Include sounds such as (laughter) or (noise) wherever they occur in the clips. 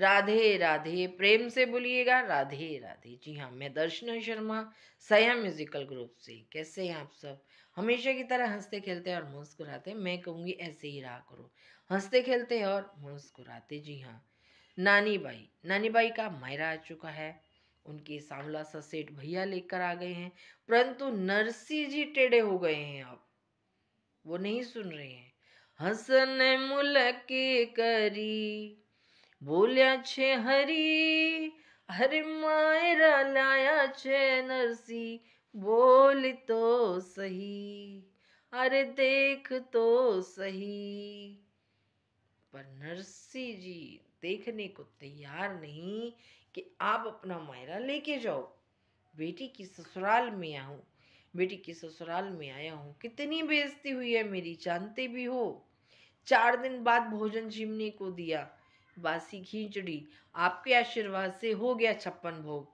राधे राधे, प्रेम से बोलिएगा। राधे राधे। जी हाँ मैं दर्शना शर्मा सया म्यूजिकल ग्रुप से। कैसे हैं आप सब? हमेशा की तरह हँसते खेलते और मुस्कुराते। मैं कहूँगी ऐसे ही रहा करो। हँसते खेलते और मुस्कुराते। जी हाँ। नानी बाई। नानी बाई का मायरा आ चुका है। उनके सांवला सा सेठ भैया लेकर आ गए हैं। परंतु नरसी जी टेढ़े हो गए हैं अब। वो नहीं सुन रहे हैं। हसन मुलके करी। बोलिया छे हरी, हरे मायरा लाया छे नरसी, बोल तो सही, अरे देख तो सही। पर नरसी जी देखने को तैयार नहीं कि आप अपना मायरा लेके जाओ। बेटी की ससुराल में आऊँ, बेटी की ससुराल में आया हूँ, कितनी बेइज्जती हुई है मेरी, जानते भी हो। चार दिन बाद भोजन चिमनी को दिया बासी खींचड़ी आपके आशीर्वाद से हो गया छप्पन भोग।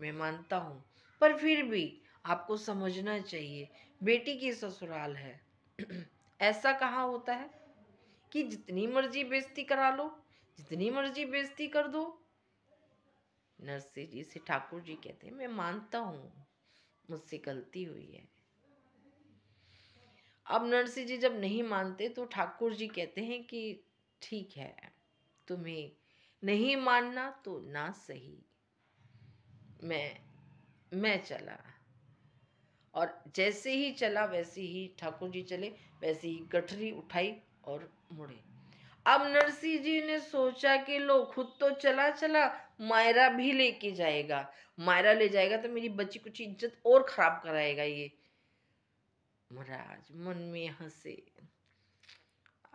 मैं मानता हूँ, पर फिर भी आपको समझना चाहिए, बेटी की ससुराल है। (clears throat) ऐसा कहाँ होता है? कि जितनी मर्ज़ी बेइज्जती करा लो, जितनी मर्ज़ी बेइज्जती कर दो। नरसिंह जी से ठाकुर जी कहते हैं, मैं मानता हूँ, मुझसे गलती हुई है। अब नरसिंह जी जब नहीं मानते तो ठाकुर जी कहते हैं कि ठीक है तुम्हें नहीं मानना तो ना सही। मैं मैं चला। और जैसे ही चला, वैसे ही ठाकुर जी चले, वैसे ही गठरी उठाई और मुड़े। अब नरसिंह जी ने सोचा कि लो, खुद तो चला चला, मायरा भी लेके जाएगा। मायरा ले जाएगा तो मेरी बच्ची कुछ इज़्ज़त और खराब कराएगा ये। महाराज, मन में हंसे।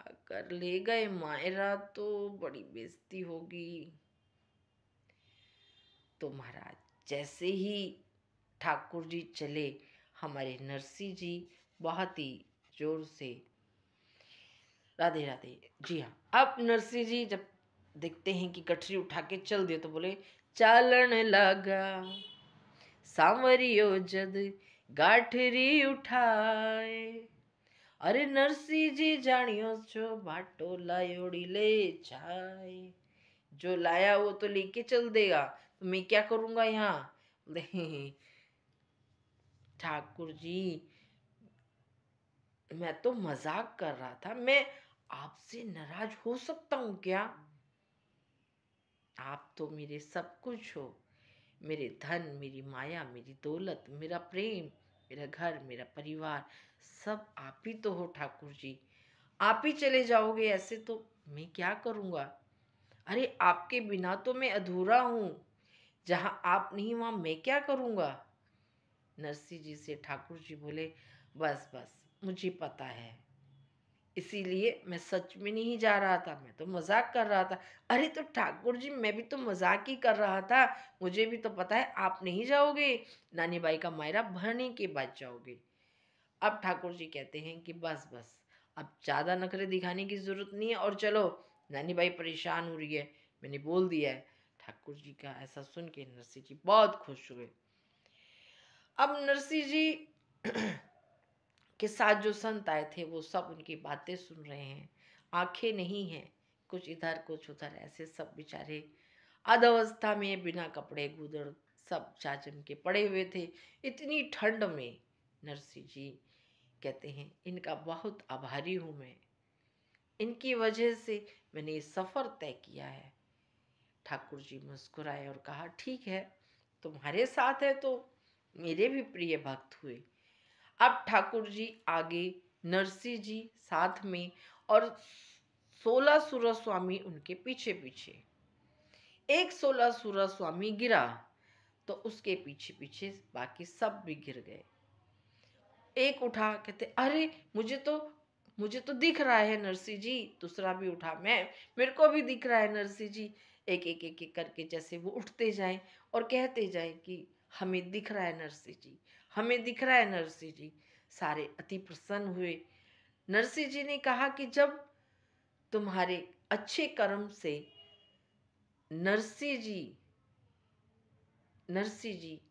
अगर ले गए मायरा तो बड़ी बेइज्जती होगी। तो महाराज, जैसे ही ठाकुर जी चले, हमारे नरसिंह जी बहुत ही ज़ोर से, राधे राधे, जी हाँ अब नरसिंह जी जब देखते हैं कि कठरी उठा के चल दिए तो बोले, चालन लगा, सांवरियो जद गाठरी उठाए अरे नरसिंह जी जानियो जो बाटो लायोड़ी ले जाए जो लाया वो तो लेके चल देगा तो मैं क्या करूँगा यहाँ ठाकुर जी मैं तो मज़ाक कर रहा था मैं आपसे नाराज़ हो सकता हूँ क्या आप तो मेरे सब कुछ हो मेरे धन मेरी माया मेरी दौलत मेरा प्रेम मेरा घर, मेरा परिवार, सब आप ही तो हो ठाकुर जी। आप ही चले जाओगे ऐसे तो मैं क्या करूँगा? अरे, आपके बिना तो मैं अधूरा हूँ। जहाँ आप नहीं, वहाँ मैं क्या करूँगा? नरसिंह जी से ठाकुर जी बोले, बस बस, मुझे पता है। इसीलिए मैं सच में नहीं जा रहा था, मैं तो मज़ाक कर रहा था। अरे तो ठाकुर जी, मैं भी तो मज़ाक ही कर रहा था। मुझे भी तो पता है, आप नहीं जाओगे। नानी बाई का मायरा भरने के बाद जाओगे। अब ठाकुर जी कहते हैं कि बस बस, अब ज़्यादा नखरे दिखाने की ज़रूरत नहीं है और चलो नानी बाई परेशान हो रही है। मैंने बोल दिया है। ठाकुर जी का ऐसा सुन के नरसिंह जी बहुत खुश हुए। अब नरसिंह जी के साथ जो संत आए थे, वो सब उनकी बातें सुन रहे हैं। आँखें नहीं हैं, कुछ इधर, कुछ उधर, ऐसे सब बेचारे। अधवस्था में बिना कपड़े, गुदड़ सब चाचम के पड़े हुए थे। इतनी ठंड में नरसिंह जी कहते हैं, इनका बहुत आभारी हूँ मैं। इनकी वजह से मैंने ये सफ़र तय किया है। ठाकुर जी मुस्कुराए और कहा, ठीक है, तुम्हारे साथ है तो मेरे भी प्रिय भक्त हुए। अब ठाकुर जी आगे नरसिंह जी साथ में और सोलह सूरज स्वामी उनके पीछे पीछे एक सोलह सूरज स्वामी गिरा तो उसके पीछे पीछे बाकी सब भी गिर गए। एक उठा, कहते, अरे, मुझे तो मुझे तो दिख रहा है नरसिंह जी, दूसरा भी उठा, मैं, मेरे को भी दिख रहा है नरसिंह जी। एक एक एक एक करके जैसे वो उठते जाएँ और कहते जाएँ कि, हमें दिख रहा है नरसिंह जी। हमें दिख रहा है नरसिंह जी। सारे अति प्रसन्न हुए। नरसिंह जी ने कहा कि जब तुम्हारे अच्छे कर्म से नरसिंह जी नरसिंह जी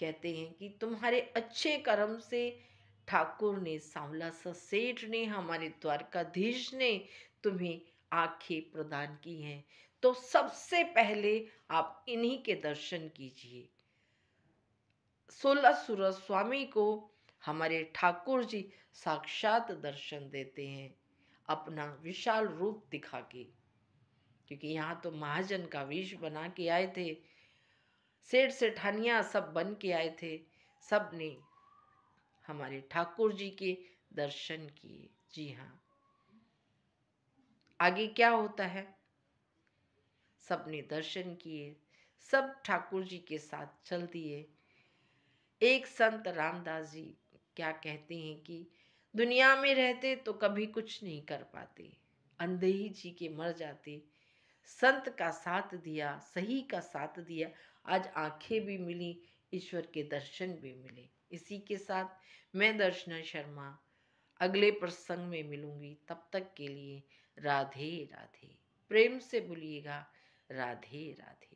कहते हैं कि तुम्हारे अच्छे कर्म से ठाकुर ने, सांवला सा सेठ ने, हमारे द्वारकाधीश ने तुम्हें आँखें प्रदान की हैं। तो सबसे पहले आप इन्हीं के दर्शन कीजिए। सोलह सूरज स्वामी को हमारे ठाकुर जी साक्षात दर्शन देते हैं, अपना विशाल रूप दिखा के। क्योंकि यहाँ तो महाजन का विष बना के आए थे, सेठ सेठानिया सब बन के आए थे सबने हमारे ठाकुर जी के दर्शन किए। जी हाँ। आगे क्या होता है? सबने दर्शन किए, सब ठाकुर जी के साथ चल दिए। एक संत रामदास जी क्या कहते हैं कि दुनिया में रहते तो कभी कुछ नहीं कर पाते अंधे ही जी के मर जाते। संत का साथ दिया, सही का साथ दिया, आज आँखें भी मिली, ईश्वर के दर्शन भी मिले। इसी के साथ मैं दर्शना शर्मा, अगले प्रसंग में मिलूँगी। तब तक के लिए राधे राधे। प्रेम से बोलिएगा, राधे राधे।